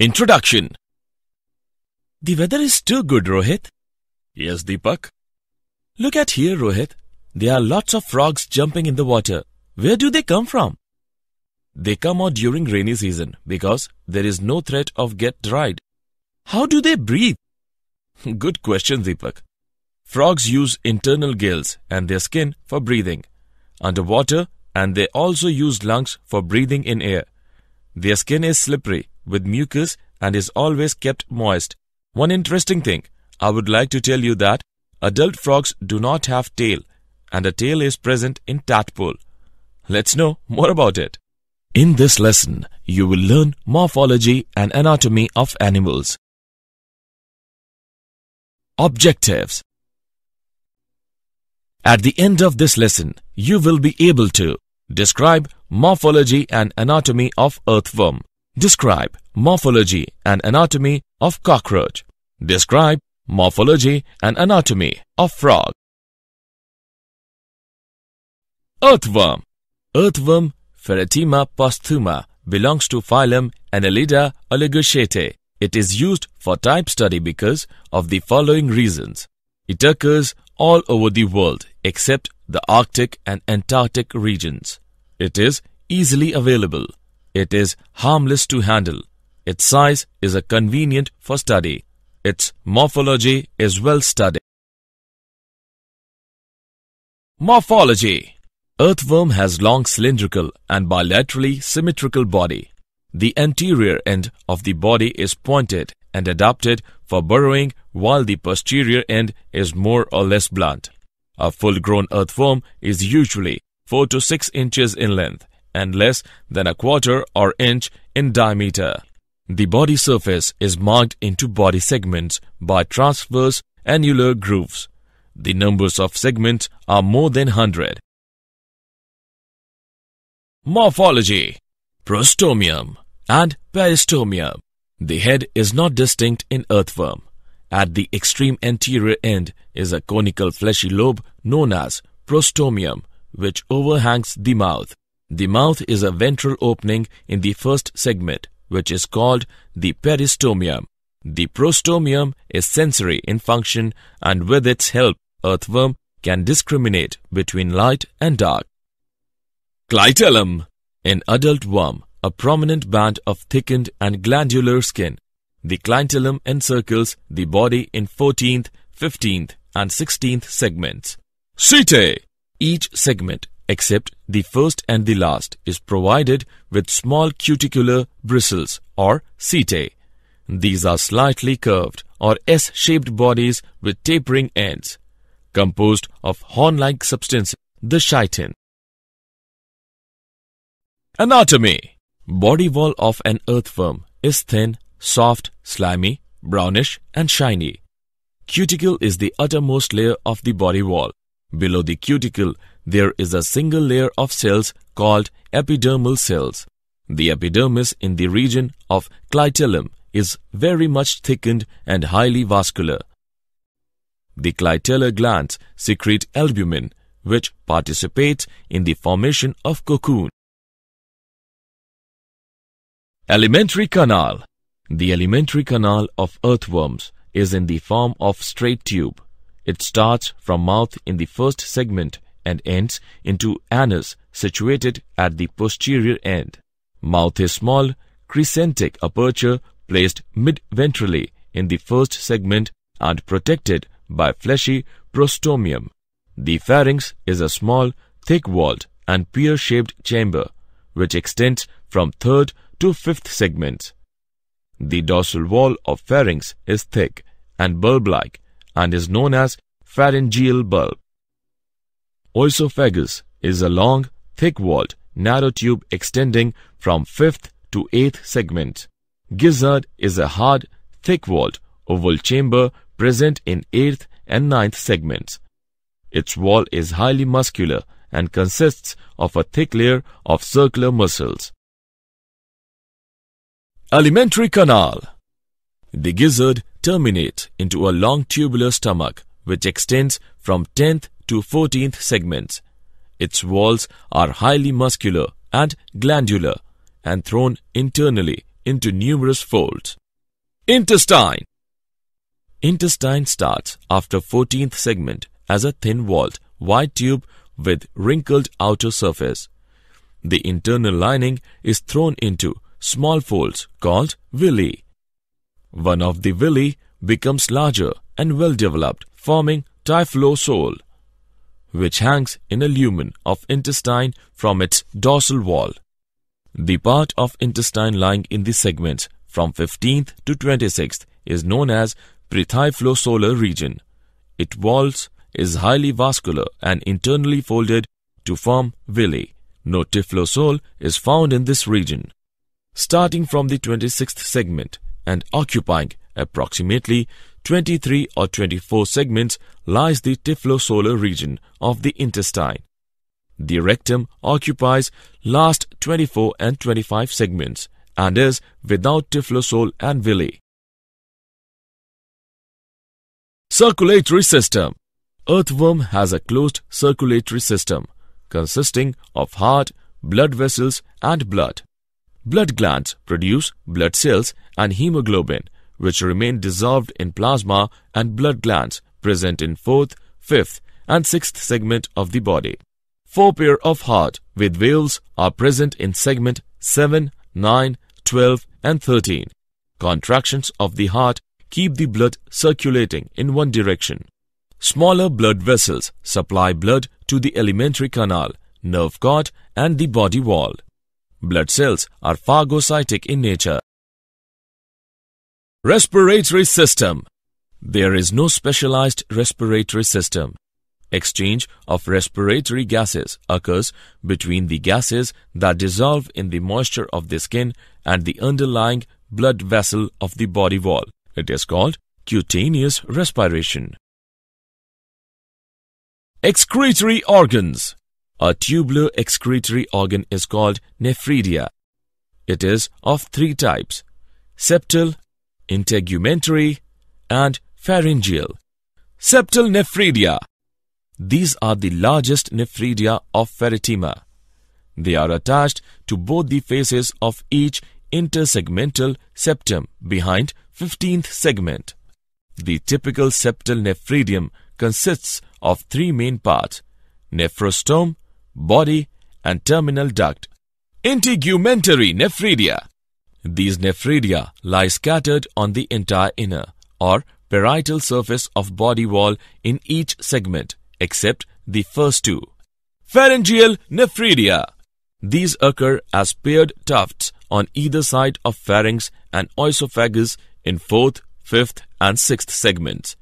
Introduction The weather is too good, Rohit. Yes, Deepak. Look at here, Rohit. There are lots of frogs jumping in the water. Where do they come from? They come out during rainy season because there is no threat of get dried. How do they breathe? Good question, Deepak. Frogs use internal gills and their skin for breathing underwater and they also use lungs for breathing in air. Their skin is slippery with mucus and is always kept moist. One interesting thing, I would like to tell you that adult frogs do not have tail and a tail is present in tadpole. Let's know more about it. In this lesson, you will learn morphology and anatomy of animals. Objectives At the end of this lesson, you will be able to describe morphology and anatomy of earthworm, describe morphology and anatomy of cockroach, describe morphology and anatomy of frog. Earthworm Earthworm Pheretima posthuma belongs to phylum Annelida oligochaetae. It is used for type study because of the following reasons. It occurs all over the world except the Arctic and Antarctic regions. It is easily available. It is harmless to handle. Its size is a convenient for study. Its morphology is well studied. Morphology Earthworm has long cylindrical and bilaterally symmetrical body. The anterior end of the body is pointed and adapted for burrowing while the posterior end is more or less blunt. A full-grown earthworm is usually 4 to 6 inches in length and less than a quarter or inch in diameter. The body surface is marked into body segments by transverse annular grooves. The numbers of segments are more than 100 Morphology Prostomium and Peristomium. The head is not distinct in earthworm. At the extreme anterior end is a conical fleshy lobe known as prostomium which overhangs the mouth. The mouth is a ventral opening in the first segment which is called the peristomium. The prostomium is sensory in function and with its help earthworm can discriminate between light and dark. Clitellum. In adult worm, a prominent band of thickened and glandular skin. The clitellum encircles the body in 14th, 15th and 16th segments. Setae. Each segment, except the first and the last, is provided with small cuticular bristles or setae. These are slightly curved or S-shaped bodies with tapering ends, composed of horn-like substance, the chitin. Anatomy Body wall of an earthworm is thin, soft, slimy, brownish and shiny. Cuticle is the uttermost layer of the body wall. Below the cuticle, there is a single layer of cells called epidermal cells. The epidermis in the region of clitellum is very much thickened and highly vascular. The clitellar glands secrete albumin, which participates in the formation of cocoon. Alimentary canal. The alimentary canal of earthworms is in the form of straight tube. It starts from mouth in the first segment and ends into anus situated at the posterior end. Mouth is small, crescentic aperture placed mid-ventrally in the first segment and protected by fleshy prostomium. The pharynx is a small, thick-walled and pear-shaped chamber which extends from third to fifth segment. The dorsal wall of pharynx is thick and bulb-like and is known as pharyngeal bulb. Oesophagus is a long, thick-walled, narrow tube extending from fifth to eighth segment. Gizzard is a hard, thick-walled, oval chamber present in eighth and ninth segments. Its wall is highly muscular and consists of a thick layer of circular muscles. Alimentary canal. The gizzard terminates into a long tubular stomach which extends from 10th to 14th segments. Its walls are highly muscular and glandular and thrown internally into numerous folds. Intestine Intestine starts after 14th segment as a thin-walled white tube with wrinkled outer surface. The internal lining is thrown into small folds called villi. One of the villi becomes larger and well developed, forming typhlosole, which hangs in a lumen of intestine from its dorsal wall. The part of intestine lying in the segments from 15th to 26th is known as pretyphlosolar region. Its walls is highly vascular and internally folded to form villi. No typhlosole is found in this region. Starting from the 26th segment and occupying approximately 23 or 24 segments lies the typhlosolar region of the intestine. The rectum occupies last 24 and 25 segments and is without typhlosole and villi. Circulatory system Earthworm has a closed circulatory system consisting of heart, blood vessels and blood. Blood glands produce blood cells and hemoglobin which remain dissolved in plasma and blood glands present in 4th, 5th and 6th segment of the body. Four pair of heart with valves are present in segment 7, 9, 12 and 13. Contractions of the heart keep the blood circulating in one direction. Smaller blood vessels supply blood to the alimentary canal, nerve cord and the body wall. Blood cells are phagocytic in nature. Respiratory system There is no specialized respiratory system. Exchange of respiratory gases occurs between the gases that dissolve in the moisture of the skin and the underlying blood vessel of the body wall. It is called cutaneous respiration. Excretory organs. A tubular excretory organ is called nephridia. It is of three types, septal, integumentary, and pharyngeal. Septal nephridia. These are the largest nephridia of pheretima. They are attached to both the faces of each intersegmental septum behind 15th segment. The typical septal nephridium consists of three main parts, nephrostome, body, and terminal duct. Integumentary nephridia. These nephridia lie scattered on the entire inner or parietal surface of body wall in each segment except the first two. Pharyngeal nephridia. These occur as paired tufts on either side of pharynx and oesophagus in fourth, fifth, and sixth segments.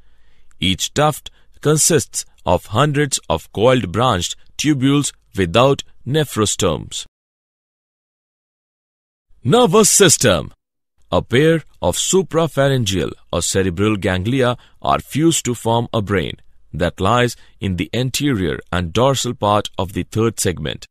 Each tuft consists of hundreds of coiled branched tubules without nephrostomes. Nervous system A pair of suprapharyngeal or cerebral ganglia are fused to form a brain that lies in the anterior and dorsal part of the third segment.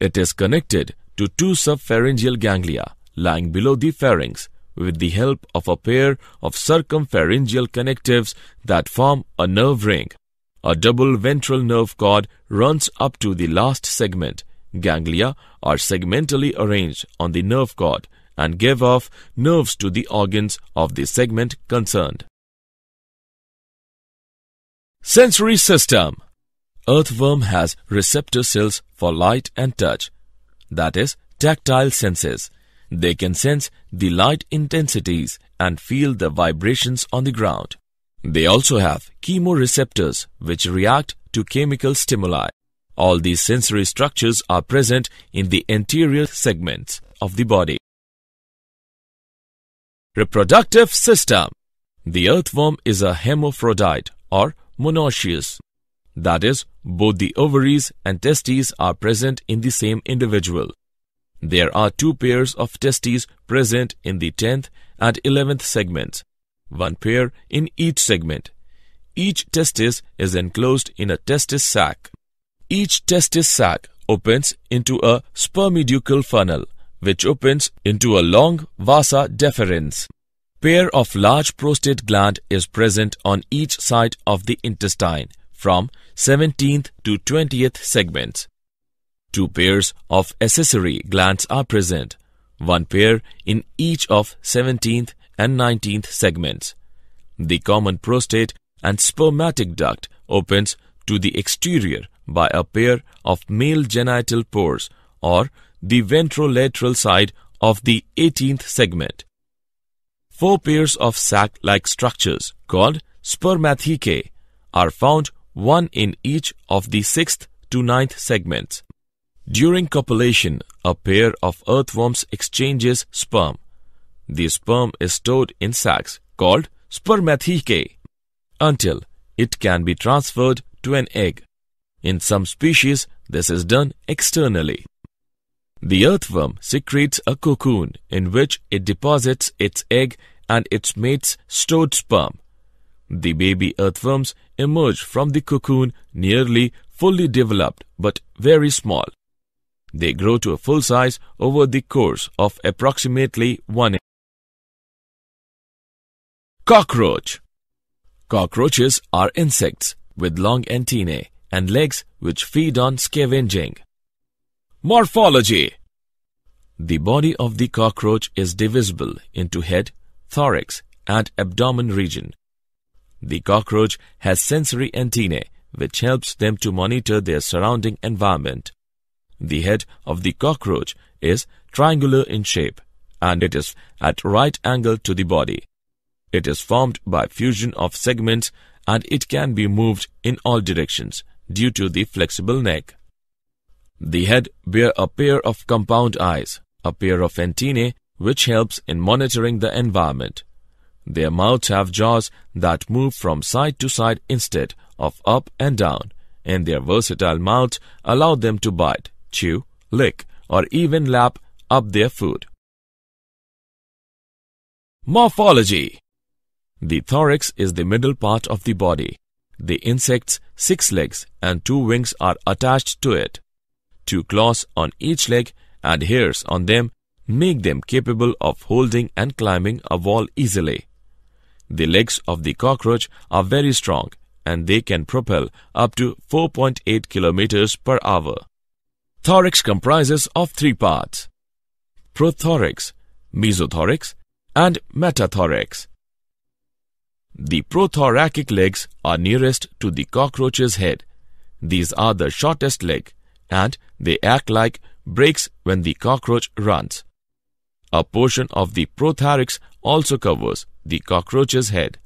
It is connected to two subpharyngeal ganglia lying below the pharynx with the help of a pair of circumpharyngeal connectives that form a nerve ring. A double ventral nerve cord runs up to the last segment. Ganglia are segmentally arranged on the nerve cord and give off nerves to the organs of the segment concerned. Sensory system Earthworm has receptor cells for light and touch, that is, tactile senses. They can sense the light intensities and feel the vibrations on the ground. They also have chemoreceptors which react to chemical stimuli. All these sensory structures are present in the anterior segments of the body. Reproductive system The earthworm is a hermaphrodite or monoecious. That is, both the ovaries and testes are present in the same individual. There are two pairs of testes present in the 10th and 11th segments, one pair in each segment. Each testis is enclosed in a testis sac. Each testis sac opens into a spermiducal funnel, which opens into a long vasa deferens. Pair of large prostate gland is present on each side of the intestine, from 17th to 20th segments. Two pairs of accessory glands are present, one pair in each of 17th and 19th segments. The common prostate and spermatic duct opens to the exterior by a pair of male genital pores or the ventrolateral side of the 18th segment. Four pairs of sac-like structures called spermathecae are found one in each of the 6th to 9th segments. During copulation, a pair of earthworms exchanges sperm. The sperm is stored in sacs called spermathecae until it can be transferred to an egg. In some species, this is done externally. The earthworm secretes a cocoon in which it deposits its egg and its mate's stored sperm. The baby earthworms emerge from the cocoon nearly fully developed but very small. They grow to a full size over the course of approximately one. Cockroach Cockroaches are insects with long antennae and legs which feed on scavenging. Morphology The body of the cockroach is divisible into head, thorax, and abdomen region. The cockroach has sensory antennae which helps them to monitor their surrounding environment. The head of the cockroach is triangular in shape and it is at right angle to the body. It is formed by fusion of segments and it can be moved in all directions due to the flexible neck. The head bear a pair of compound eyes, a pair of antennae which helps in monitoring the environment. Their mouths have jaws that move from side to side instead of up and down, and their versatile mouths allow them to bite, chew, lick, or even lap up their food. Morphology The thorax is the middle part of the body. The insect's six legs and two wings are attached to it. Two claws on each leg and hairs on them make them capable of holding and climbing a wall easily. The legs of the cockroach are very strong and they can propel up to 4.8 kilometers per hour. Thorax comprises of three parts. Prothorax, mesothorax and metathorax. The prothoracic legs are nearest to the cockroach's head. These are the shortest leg and they act like brakes when the cockroach runs. A portion of the prothorax also covers the cockroach's head.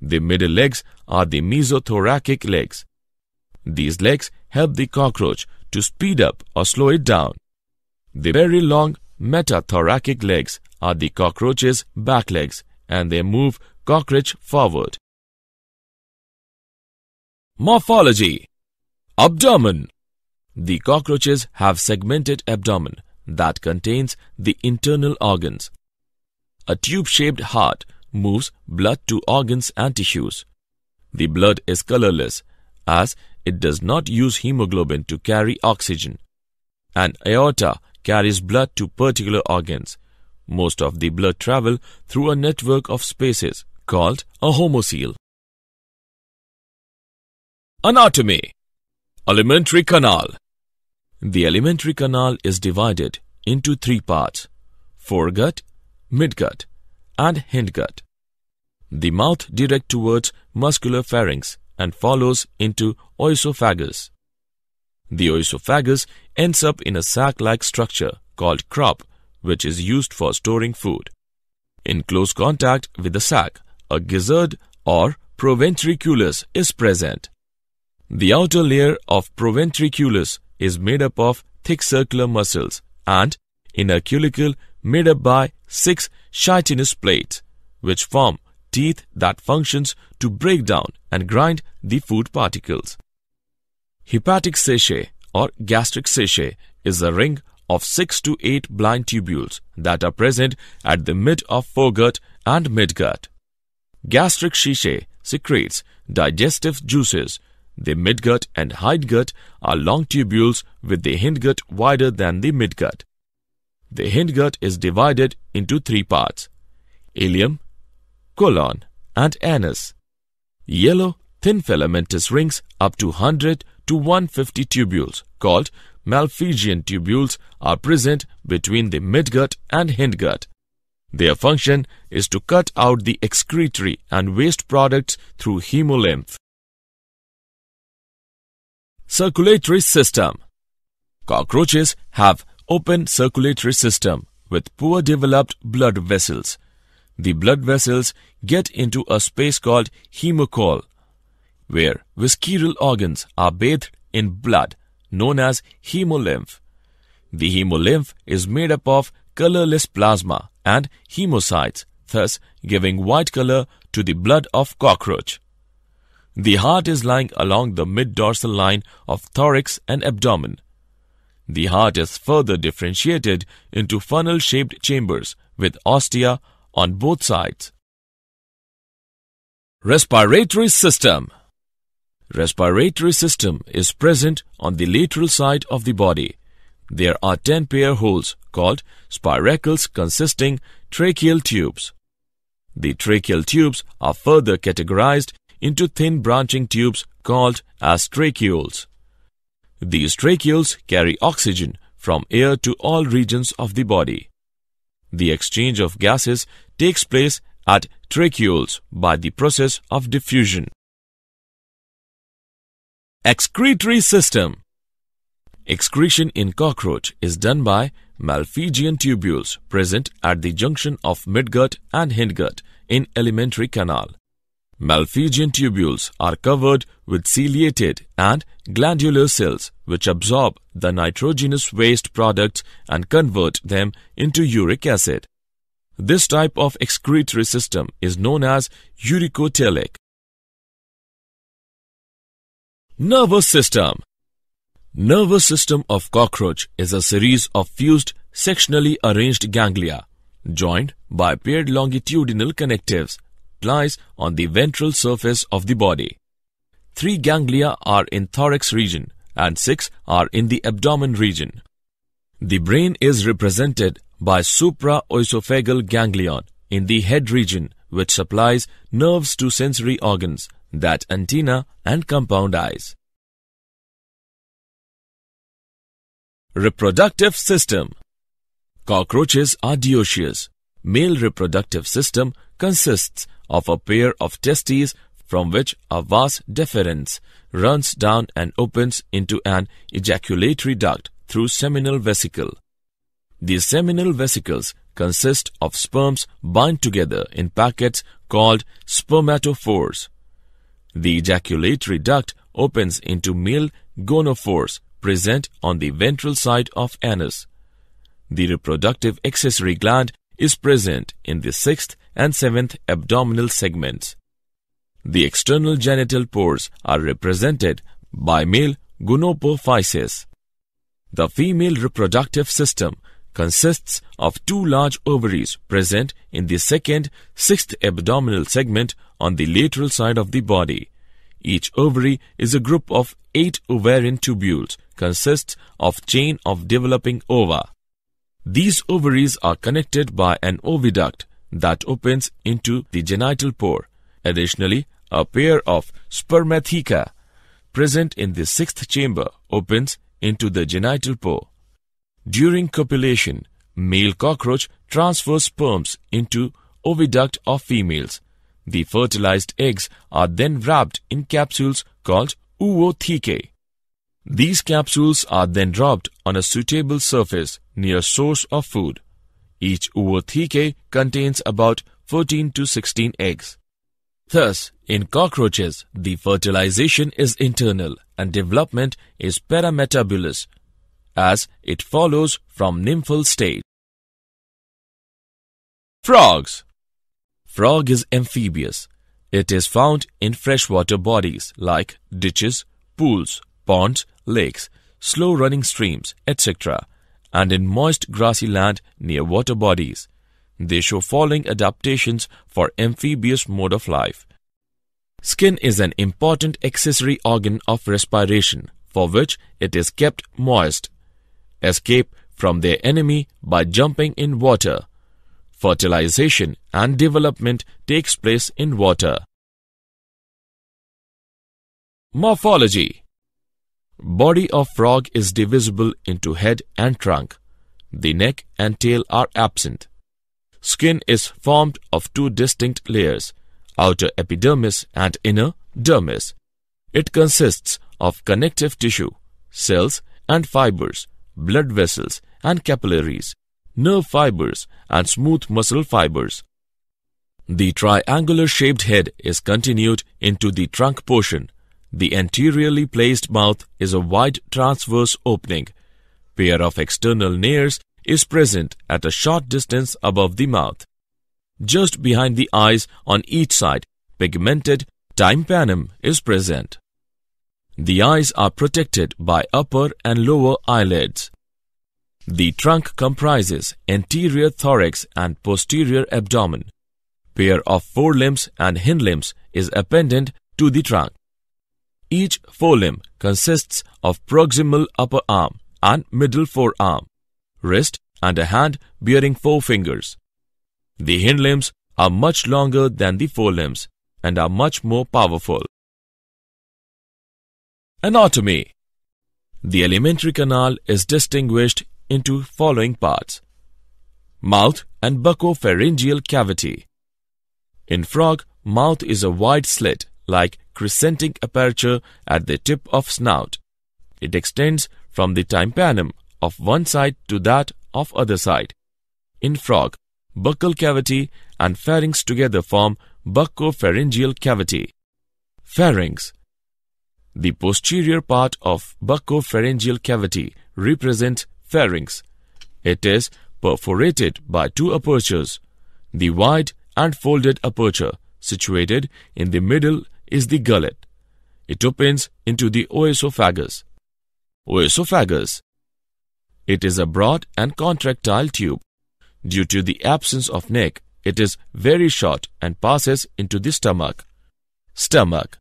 The middle legs are the mesothoracic legs. These legs help the cockroach to speed up or slow it down. The very long metathoracic legs are the cockroach's back legs and they move cockroach forward. Morphology Abdomen The cockroaches have segmented abdomen that contains the internal organs. A tube-shaped heart moves blood to organs and tissues. The blood is colorless as it does not use hemoglobin to carry oxygen. An aorta carries blood to particular organs. Most of the blood travel through a network of spaces called a hemocoel. Anatomy Alimentary canal The alimentary canal is divided into three parts foregut, midgut, and hindgut. The mouth directs towards muscular pharynx and follows into oesophagus. The oesophagus ends up in a sac-like structure called crop, which is used for storing food. In close contact with the sac, a gizzard or proventriculus is present. The outer layer of proventriculus is made up of thick circular muscles and inner cuticle made up by six chitinous plates, which form teeth that functions to break down and grind the food particles. Hepatic sachet or gastric sachet is a ring of 6 to 8 blind tubules that are present at the mid of foregut and midgut. Gastric sachet secretes digestive juices. The midgut and hindgut are long tubules with the hindgut wider than the midgut. The hindgut is divided into three parts ileum, colon, and anus. Yellow thin filamentous rings up to 100 to 150 tubules called Malpighian tubules are present between the midgut and hindgut. Their function is to cut out the excretory and waste products through hemolymph. Circulatory system Cockroaches have open circulatory system with poor developed blood vessels. The blood vessels get into a space called hemocoel, where visceral organs are bathed in blood, known as hemolymph. The hemolymph is made up of colorless plasma and hemocytes, thus giving white color to the blood of cockroach. The heart is lying along the mid-dorsal line of thorax and abdomen. The heart is further differentiated into funnel-shaped chambers with ostia on both sides. Respiratory system Respiratory system is present on the lateral side of the body. There are 10 pair holes called spiracles consisting tracheal tubes. The tracheal tubes are further categorized into thin branching tubes called as tracheoles. These tracheoles carry oxygen from air to all regions of the body. The exchange of gases takes place at tracheoles by the process of diffusion. Excretory system Excretion in cockroach is done by Malpighian tubules present at the junction of midgut and hindgut in alimentary canal. Malpighian tubules are covered with ciliated and glandular cells which absorb the nitrogenous waste products and convert them into uric acid. This type of excretory system is known as uricotelic. Nervous system Nervous system of cockroach is a series of fused sectionally arranged ganglia joined by paired longitudinal connectives lies on the ventral surface of the body. Three ganglia are in thorax region and six are in the abdomen region. The brain is represented by supraoesophageal ganglion in the head region which supplies nerves to sensory organs that antenna and compound eyes. Reproductive system Cockroaches are dioecious. Male reproductive system consists of a pair of testes from which a vas deferens runs down and opens into an ejaculatory duct through seminal vesicle. These seminal vesicles consist of sperms bind together in packets called spermatophores. The ejaculatory duct opens into male gonophores present on the ventral side of anus. The reproductive accessory gland is present in the sixth and seventh abdominal segments. The external genital pores are represented by male gonapophysis. The female reproductive system consists of two large ovaries present in the second, sixth abdominal segment on the lateral side of the body. Each ovary is a group of eight ovarian tubules consists of chain of developing ova. These ovaries are connected by an oviduct that opens into the genital pore. Additionally, a pair of spermatheca present in the sixth chamber opens into the genital pore. During copulation, male cockroach transfers sperms into oviduct of females. The fertilized eggs are then wrapped in capsules called oothecae. These capsules are then dropped on a suitable surface near source of food. Each oothecae contains about 14 to 16 eggs. Thus, in cockroaches, the fertilization is internal and development is paurometabolous, as it follows from nymphal state. Frogs Frog is amphibious. It is found in freshwater bodies like ditches, pools, ponds, lakes, slow-running streams, etc., and in moist grassy land near water bodies. They show following adaptations for amphibious mode of life. Skin is an important accessory organ of respiration for which it is kept moist. Escape from their enemy by jumping in water. Fertilization and development takes place in water. Morphology Body of frog is divisible into head and trunk. The neck and tail are absent. Skin is formed of two distinct layers, outer epidermis and inner dermis. It consists of connective tissue, cells and fibers, blood vessels and capillaries, nerve fibers and smooth muscle fibers. The triangular shaped head is continued into the trunk portion. The anteriorly placed mouth is a wide transverse opening. Pair of external nares is present at a short distance above the mouth. Just behind the eyes on each side, pigmented tympanum is present. The eyes are protected by upper and lower eyelids. The trunk comprises anterior thorax and posterior abdomen. Pair of forelimbs and hindlimbs is appendant to the trunk. Each forelimb consists of proximal upper arm and middle forearm, wrist and a hand bearing four fingers. The hind limbs are much longer than the forelimbs and are much more powerful. Anatomy The alimentary canal is distinguished into following parts. Mouth and buccopharyngeal cavity. In frog, mouth is a wide slit like crescentic aperture at the tip of snout. It extends from the tympanum of one side to that of other side. In frog, buccal cavity and pharynx together form buccopharyngeal cavity. Pharynx The posterior part of buccopharyngeal cavity represents pharynx. It is perforated by two apertures. The wide and folded aperture situated in the middle is the gullet. It opens into the oesophagus. Oesophagus. It is a broad and contractile tube. Due to the absence of neck, it is very short and passes into the stomach. Stomach.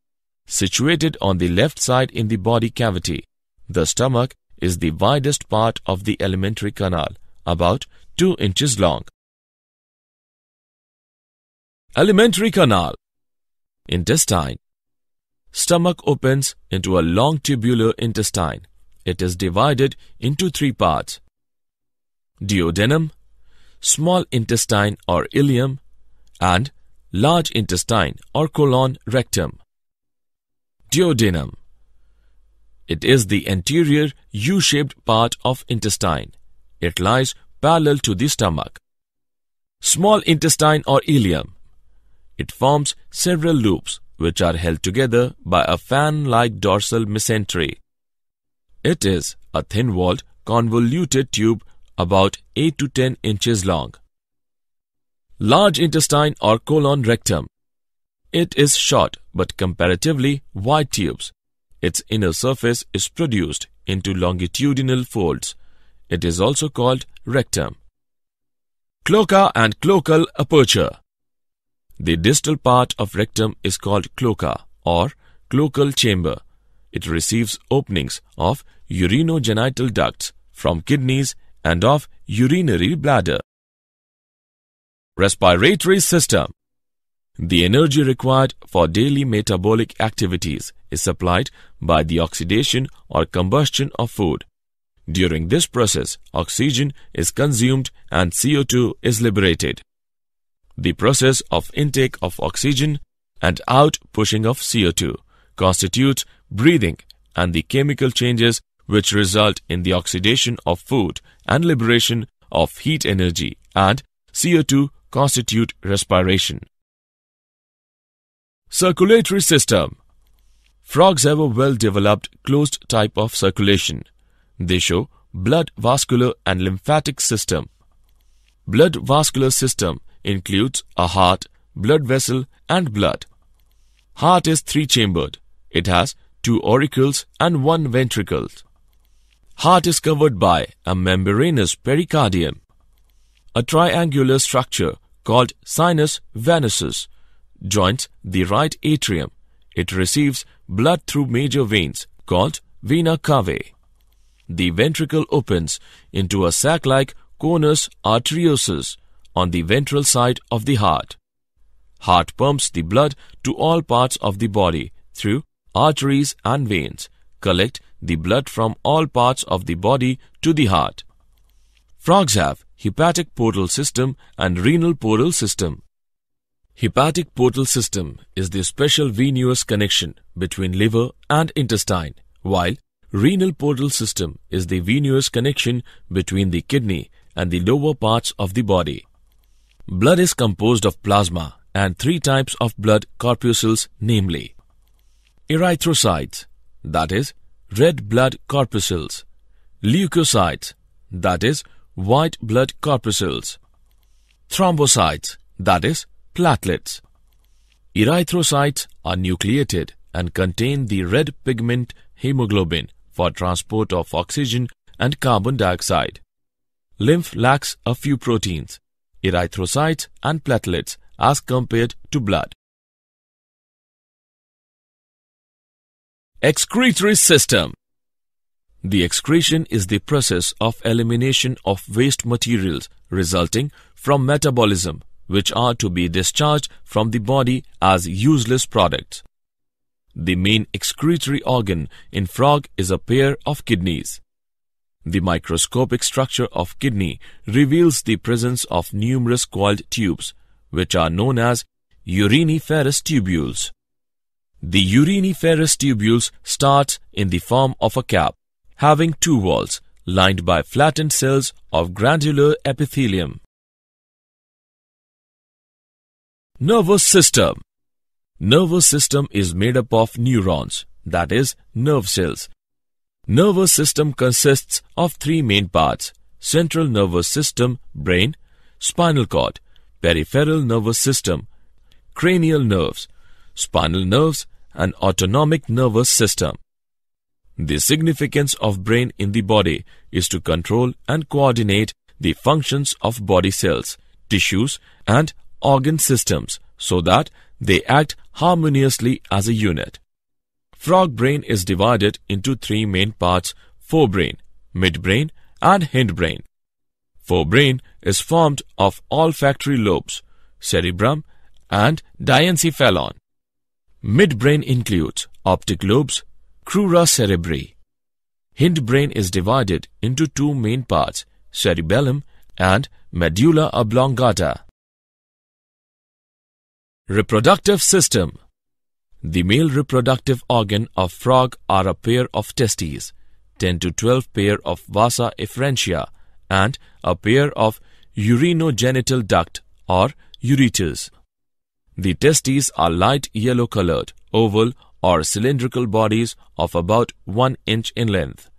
Situated on the left side in the body cavity. The stomach is the widest part of the alimentary canal, about 2 inches long. Alimentary canal Intestine Stomach opens into a long tubular intestine. It is divided into three parts. Duodenum, small intestine or ileum, and large intestine or colon rectum. Duodenum. It is the anterior U-shaped part of intestine. It lies parallel to the stomach. Small intestine or ileum it forms several loops which are held together by a fan-like dorsal mesentery. It is a thin-walled, convoluted tube about 8 to 10 inches long. Large intestine or colon rectum. It is short but comparatively wide tubes. Its inner surface is produced into longitudinal folds. It is also called rectum. Cloaca and cloacal aperture. The distal part of rectum is called cloaca or cloacal chamber. It receives openings of urinogenital ducts from kidneys and of urinary bladder. Respiratory system The energy required for daily metabolic activities is supplied by the oxidation or combustion of food. During this process, oxygen is consumed and CO2 is liberated the process of intake of oxygen and out pushing of CO2 constitutes breathing and the chemical changes which result in the oxidation of food and liberation of heat energy and CO2 constitute respiration. Circulatory system Frogs have a well-developed closed type of circulation. They show blood vascular and lymphatic system. Blood vascular system includes a heart, blood vessel and blood. Heart is three-chambered. It has two auricles and one ventricle. Heart is covered by a membranous pericardium. A triangular structure called sinus venosus joins the right atrium. It receives blood through major veins called vena cava. The ventricle opens into a sac-like conus arteriosus on the ventral side of the heart. Heart pumps the blood to all parts of the body through arteries and veins collect the blood from all parts of the body to the heart. Frogs have hepatic portal system and renal portal system. Hepatic portal system is the special venous connection between liver and intestine, while renal portal system is the venous connection between the kidney and the lower parts of the body. Blood is composed of plasma and three types of blood corpuscles namely erythrocytes that is red blood corpuscles leukocytes that is white blood corpuscles thrombocytes that is platelets. Erythrocytes are nucleated and contain the red pigment hemoglobin for transport of oxygen and carbon dioxide. Lymph lacks a few proteins erythrocytes and platelets as compared to blood. Excretory system The excretion is the process of elimination of waste materials resulting from metabolism which are to be discharged from the body as useless products. The main excretory organ in frog is a pair of kidneys. The microscopic structure of kidney reveals the presence of numerous coiled tubes which are known as uriniferous tubules. The uriniferous tubules start in the form of a cap, having two walls lined by flattened cells of granular epithelium. Nervous system Nervous system is made up of neurons, that is, nerve cells. Nervous system consists of three main parts, central nervous system, brain, spinal cord, peripheral nervous system, cranial nerves, spinal nerves, and autonomic nervous system. The significance of brain in the body is to control and coordinate the functions of body cells, tissues, and organ systems so that they act harmoniously as a unit. Frog brain is divided into three main parts forebrain, midbrain, and hindbrain. Forebrain is formed of olfactory lobes, cerebrum, and diencephalon. Midbrain includes optic lobes, crura cerebri. Hindbrain is divided into two main parts, cerebellum and medulla oblongata. Reproductive system The male reproductive organ of frog are a pair of testes, 10 to 12 pair of vasa efferentia, and a pair of urinogenital duct or ureters. The testes are light yellow colored, oval or cylindrical bodies of about 1 inch in length.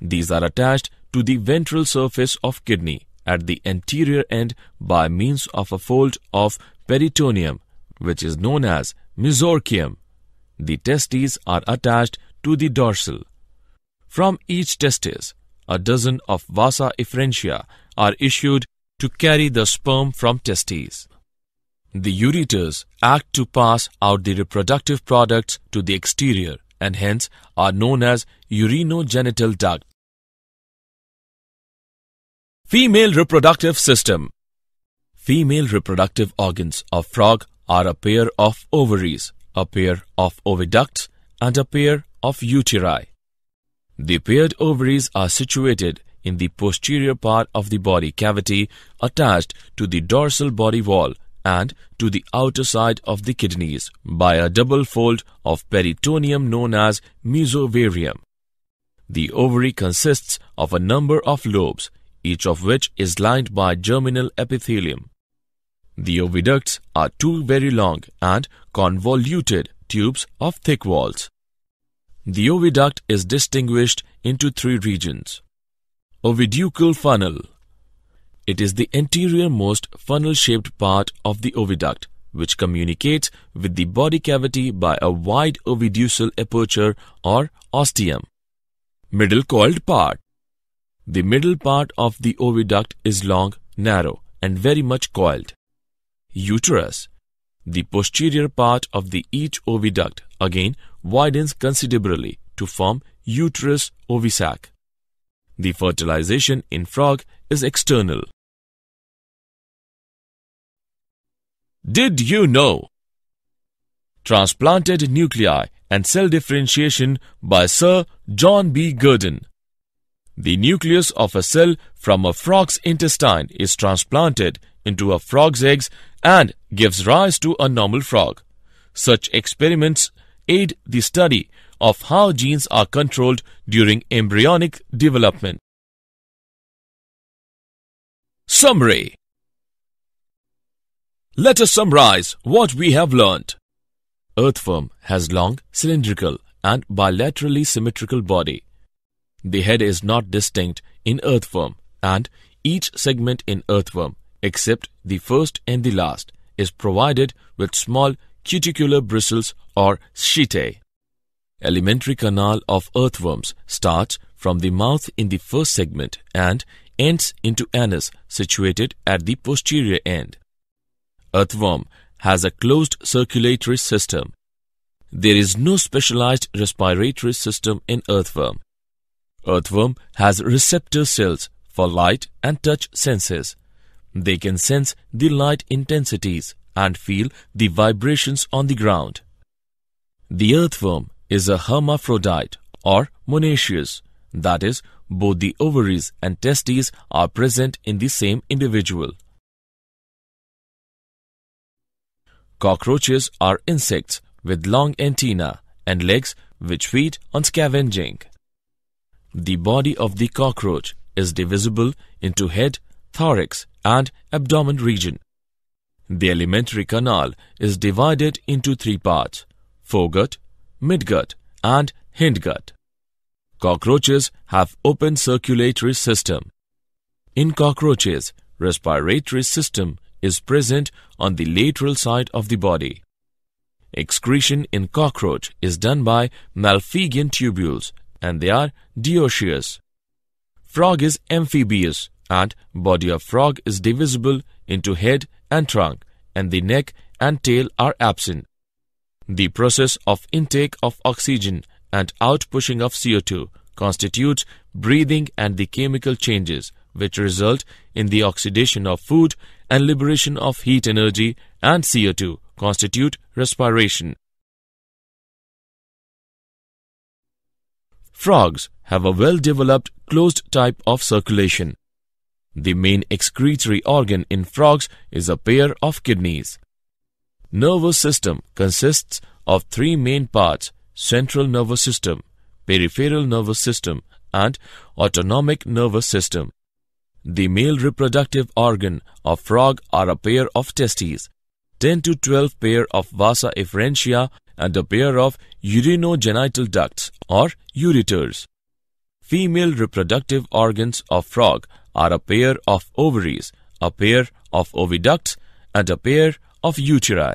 These are attached to the ventral surface of kidney at the anterior end by means of a fold of peritoneum which is known as mesorchium. The testes are attached to the dorsal. From each testis, a dozen of vasa efferentia are issued to carry the sperm from testes. The ureters act to pass out the reproductive products to the exterior and hence are known as urinogenital duct. Female reproductive system Female reproductive organs of frog are a pair of ovaries, a pair of oviducts, and a pair of uteri. The paired ovaries are situated in the posterior part of the body cavity attached to the dorsal body wall and to the outer side of the kidneys by a double fold of peritoneum known as mesovarium. The ovary consists of a number of lobes, each of which is lined by germinal epithelium. The oviducts are two very long and convoluted tubes of thick walls. The oviduct is distinguished into three regions. Oviducal funnel. It is the anterior-most funnel-shaped part of the oviduct, which communicates with the body cavity by a wide oviducal aperture or ostium. Middle coiled part. The middle part of the oviduct is long, narrow, and very much coiled. Uterus. The posterior part of the each oviduct again widens considerably to form uterus ovisac. The fertilization in frog is external. Did you know? Transplanted nuclei and cell differentiation by Sir John B. Gurdon. The nucleus of a cell from a frog's intestine is transplanted into a frog's eggs and gives rise to a normal frog. Such experiments aid the study of how genes are controlled during embryonic development. Summary Let us summarize what we have learned. Earthworm has long, cylindrical and bilaterally symmetrical body. The head is not distinct in earthworm and each segment in earthworm except the first and the last is provided with small cuticular bristles or setae. Alimentary canal of earthworms starts from the mouth in the first segment and ends into anus situated at the posterior end. Earthworm has a closed circulatory system. There is no specialized respiratory system in earthworm. Earthworm has receptor cells for light and touch senses. They can sense the light intensities and feel the vibrations on the ground. The earthworm is a hermaphrodite or monoecious, that is, both the ovaries and testes are present in the same individual. Cockroaches are insects with long antennae and legs which feed on scavenging. The body of the cockroach is divisible into head, thorax and abdomen region. The alimentary canal is divided into three parts, foregut, midgut and hindgut. Cockroaches have open circulatory system. In cockroaches, respiratory system is present on the lateral side of the body. Excretion in cockroach is done by Malpighian tubules and they are dioecious. Frog is amphibious and body of frog is divisible into head and trunk and the neck and tail are absent. The process of intake of oxygen and outpushing of CO2 constitutes breathing and the chemical changes which result in the oxidation of food and liberation of heat energy and CO2 constitute respiration. Frogs have a well-developed closed type of circulation. The main excretory organ in frogs is a pair of kidneys. Nervous system consists of three main parts, central nervous system, peripheral nervous system and autonomic nervous system. The male reproductive organ of frog are a pair of testes, 10 to 12 pair of vasa efferentia and a pair of urinogenital ducts or ureters. Female reproductive organs of frog are a pair of ovaries, a pair of oviducts, and a pair of uteri.